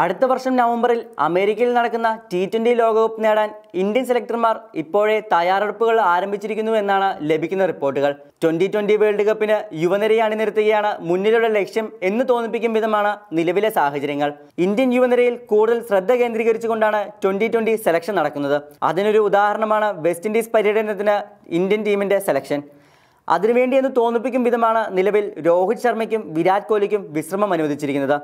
അടുത്ത വർഷം നവംബറിൽ അമേരിക്കയിൽ നടക്കുന്ന ടി ട്വന്റി ലോകകപ്പ് നേടാൻ ഇന്ത്യൻ സെലക്ടർമാർ ഇപ്പോഴേ തയ്യാറെടുപ്പുകൾ ആരംഭിച്ചിരിക്കുന്നു എന്നാണ് ലഭിക്കുന്ന റിപ്പോർട്ടുകൾ. ട്വന്റി ട്വന്റി വേൾഡ് കപ്പിന് യുവനിരയെ അണിനിരത്തുകയാണ് മുന്നിലുള്ള ലക്ഷ്യം എന്ന് തോന്നിപ്പിക്കും വിധമാണ് നിലവിലെ സാഹചര്യങ്ങൾ. ഇന്ത്യൻ യുവനിരയിൽ കൂടുതൽ ശ്രദ്ധ കേന്ദ്രീകരിച്ചുകൊണ്ടാണ് ട്വന്റി ട്വന്റി സെലക്ഷൻ നടക്കുന്നത്. അതിനൊരു ഉദാഹരണമാണ് വെസ്റ്റ് ഇൻഡീസ് പര്യടനത്തിന് ഇന്ത്യൻ ടീമിന്റെ സെലക്ഷൻ അതിനുവേണ്ടി എന്ന് തോന്നിപ്പിക്കും വിധമാണ് നിലവിൽ രോഹിത് ശർമ്മയ്ക്കും വിരാട് കോഹ്ലിക്കും വിശ്രമം അനുവദിച്ചിരിക്കുന്നത്.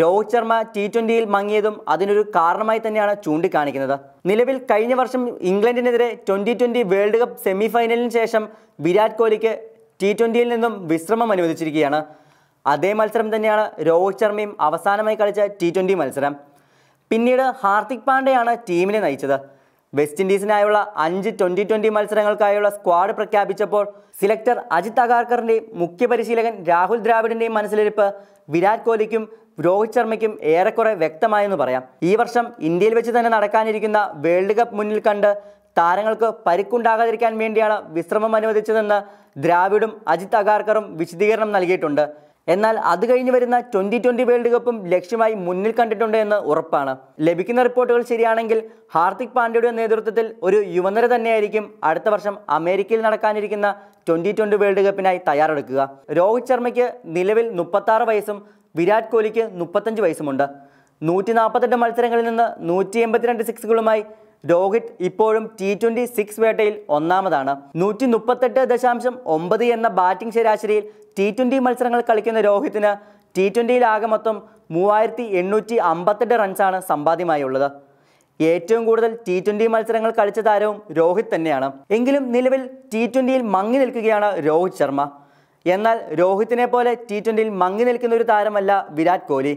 രോഹിത് ശർമ്മ ടി ട്വന്റിയിൽ മങ്ങിയതും അതിനൊരു കാരണമായി തന്നെയാണ് ചൂണ്ടിക്കാണിക്കുന്നത്. നിലവിൽ കഴിഞ്ഞ വർഷം ഇംഗ്ലണ്ടിനെതിരെ twenty twenty world cup semi ഫൈനലിന് ശേഷം വിരാട് കോഹ്ലിക്ക് ടി ട്വന്റിയിൽ നിന്നും വിശ്രമം അനുവദിച്ചിരിക്കുകയാണ്. അതേ മത്സരം തന്നെയാണ് രോഹിത് ശർമ്മയും അവസാനമായി കളിച്ച ടി ട്വന്റി മത്സരം. പിന്നീട് ഹാർദിക് പാണ്ഡെയാണ് ടീമിനെ നയിച്ചത്. വെസ്റ്റ് ഇൻഡീസിനായുള്ള അഞ്ച് ട്വന്റി ട്വന്റി മത്സരങ്ങൾക്കായുള്ള സ്ക്വാഡ് പ്രഖ്യാപിച്ചപ്പോൾ സിലക്ടർ അജിത് അഗാർക്കറിന്റെയും മുഖ്യ പരിശീലകൻ രാഹുൽ ദ്രാവിഡിന്റെയും മനസ്സിലിരിപ്പ് വിരാട് കോഹ്ലിക്കും രോഹിത് ശർമ്മയ്ക്കും ഏറെക്കുറെ വ്യക്തമായെന്ന് പറയാം. ഈ വർഷം ഇന്ത്യയിൽ വെച്ച് തന്നെ നടക്കാനിരിക്കുന്ന വേൾഡ് കപ്പ് മുന്നിൽ കണ്ട് താരങ്ങൾക്ക് പരിക്കുണ്ടാകാതിരിക്കാൻ വേണ്ടിയാണ് വിശ്രമം അനുവദിച്ചതെന്ന് ദ്രാവിഡും അജിത് അഗാർക്കറും വിശദീകരണം നൽകിയിട്ടുണ്ട്. എന്നാൽ അത് കഴിഞ്ഞ് വരുന്ന ട്വന്റി ട്വന്റി വേൾഡ് കപ്പും ലക്ഷ്യമായി മുന്നിൽ കണ്ടിട്ടുണ്ട് എന്ന് ഉറപ്പാണ്. ലഭിക്കുന്ന റിപ്പോർട്ടുകൾ ശരിയാണെങ്കിൽ ഹാർദിക് പാണ്ഡ്യയുടെ നേതൃത്വത്തിൽ ഒരു യുവനിര തന്നെയായിരിക്കും അടുത്ത വർഷം അമേരിക്കയിൽ നടക്കാനിരിക്കുന്ന ട്വന്റി ട്വന്റി വേൾഡ് കപ്പിനായി തയ്യാറെടുക്കുക. രോഹിത് ശർമ്മയ്ക്ക് നിലവിൽ മുപ്പത്താറ് വയസ്സും വിരാട് കോഹ്ലിക്ക് മുപ്പത്തഞ്ച് വയസ്സുമുണ്ട്. നൂറ്റി നാൽപ്പത്തെട്ട് മത്സരങ്ങളിൽ നിന്ന് നൂറ്റി എൺപത്തിരണ്ട് സിക്സുകളുമായി രോഹിത് ഇപ്പോഴും ടി ട്വന്റി സിക്സ് വേട്ടയിൽ ഒന്നാമതാണ്. നൂറ്റി മുപ്പത്തെട്ട് ദശാംശം ഒമ്പത് എന്ന ബാറ്റിംഗ് ശരാശരിയിൽ ടി ട്വന്റി മത്സരങ്ങൾ കളിക്കുന്ന രോഹിത്തിന് ടി ട്വന്റിയിൽ ആകെ മൊത്തം മൂവായിരത്തി എണ്ണൂറ്റി അമ്പത്തെട്ട് റൺസാണ് സമ്പാദ്യമായുള്ളത്. ഏറ്റവും കൂടുതൽ ടി ട്വന്റി മത്സരങ്ങൾ കളിച്ച താരവും രോഹിത് തന്നെയാണ്. എങ്കിലും നിലവിൽ ടി ട്വന്റിയിൽ മങ്ങി നിൽക്കുകയാണ് രോഹിത് ശർമ്മ. എന്നാൽ രോഹിത്തിനെ പോലെ ടി ട്വന്റിയിൽ മങ്ങി നിൽക്കുന്ന ഒരു താരമല്ല വിരാട് കോഹ്ലി.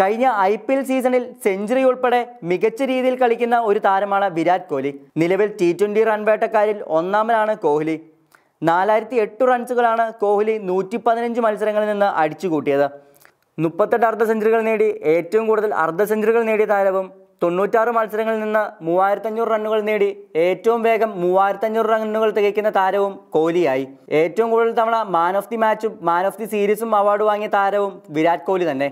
കഴിഞ്ഞ ഐ പി എൽ സീസണിൽ സെഞ്ചുറി ഉൾപ്പെടെ മികച്ച രീതിയിൽ കളിക്കുന്ന ഒരു താരമാണ് വിരാട് കോഹ്ലി. നിലവിൽ ടി ട്വന്റി റൺ വേട്ടക്കാരിൽ ഒന്നാമനാണ് കോഹ്ലി. നാലായിരത്തി എട്ട് റൺസുകളാണ് കോഹ്ലി നൂറ്റി പതിനഞ്ച് മത്സരങ്ങളിൽ നിന്ന് അടിച്ചു കൂട്ടിയത് മുപ്പത്തെട്ട് അർദ്ധ സെഞ്ചുറികൾ നേടി ഏറ്റവും കൂടുതൽ അർദ്ധ സെഞ്ചുറികൾ നേടിയ താരവും തൊണ്ണൂറ്റാറ് മത്സരങ്ങളിൽ നിന്ന് മൂവായിരത്തഞ്ഞൂറ് റണ്ണുകൾ നേടി ഏറ്റവും വേഗം മൂവായിരത്തഞ്ഞൂറ് റണ്ണുകൾ തികയ്ക്കുന്ന താരവും കോഹ്ലിയായി. ഏറ്റവും കൂടുതൽ തവണ മാൻ ഓഫ് ദി മാച്ചും മാൻ ഓഫ് ദി സീരീസും അവാർഡ് വാങ്ങിയ താരവും വിരാട് കോഹ്ലി തന്നെ.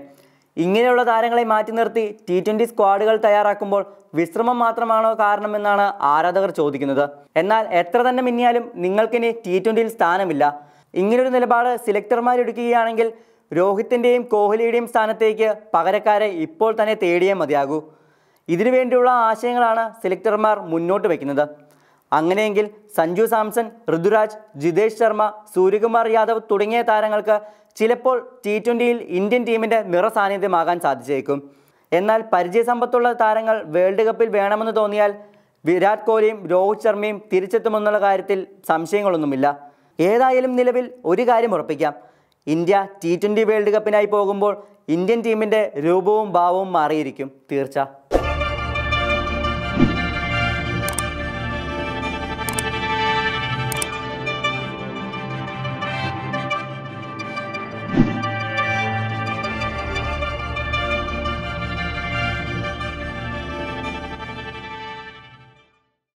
ഇങ്ങനെയുള്ള താരങ്ങളെ മാറ്റി നിർത്തി ടി ട്വന്റി സ്ക്വാഡുകൾ തയ്യാറാക്കുമ്പോൾ വിശ്രമം മാത്രമാണോ കാരണമെന്നാണ് ആരാധകർ ചോദിക്കുന്നത്. എന്നാൽ എത്ര തന്നെ മിന്നിയാലും നിങ്ങൾക്കിനി ടി ട്വന്റിയിൽ സ്ഥാനമില്ല. ഇങ്ങനൊരു നിലപാട് സിലക്ടർമാർ എടുക്കുകയാണെങ്കിൽ രോഹിത്തിന്റെയും കോഹ്ലിയുടെയും സ്ഥാനത്തേക്ക് പകരക്കാരെ ഇപ്പോൾ തന്നെ തേടിയേ മതിയാകൂ. ഇതിനു വേണ്ടിയുള്ള ആശയങ്ങളാണ് സെലക്ടർമാർ മുന്നോട്ട് വയ്ക്കുന്നത്. അങ്ങനെയെങ്കിൽ സഞ്ജു സാംസൺ ഋതുരാജ് ജിതേഷ് ശർമ്മ സൂര്യകുമാർ യാദവ് തുടങ്ങിയ താരങ്ങൾക്ക് ചിലപ്പോൾ ടി ട്വന്റിയിൽ ഇന്ത്യൻ ടീമിന്റെ നിറസാന്നിധ്യമാകാൻ സാധിച്ചേക്കും. എന്നാൽ പരിചയസമ്പത്തുള്ള താരങ്ങൾ വേൾഡ് കപ്പിൽ വേണമെന്ന് തോന്നിയാൽ വിരാട് കോഹ്ലിയും രോഹിത് ശർമ്മയും തിരിച്ചെത്തുമെന്നുള്ള കാര്യത്തിൽ സംശയങ്ങളൊന്നുമില്ല. ഏതായാലും നിലവിൽ ഒരു കാര്യം ഉറപ്പിക്കാം. ഇന്ത്യ ടി ട്വന്റി വേൾഡ് കപ്പിനായി പോകുമ്പോൾ ഇന്ത്യൻ ടീമിന്റെ രൂപവും ഭാവവും മാറിയിരിക്കും. തീർച്ച.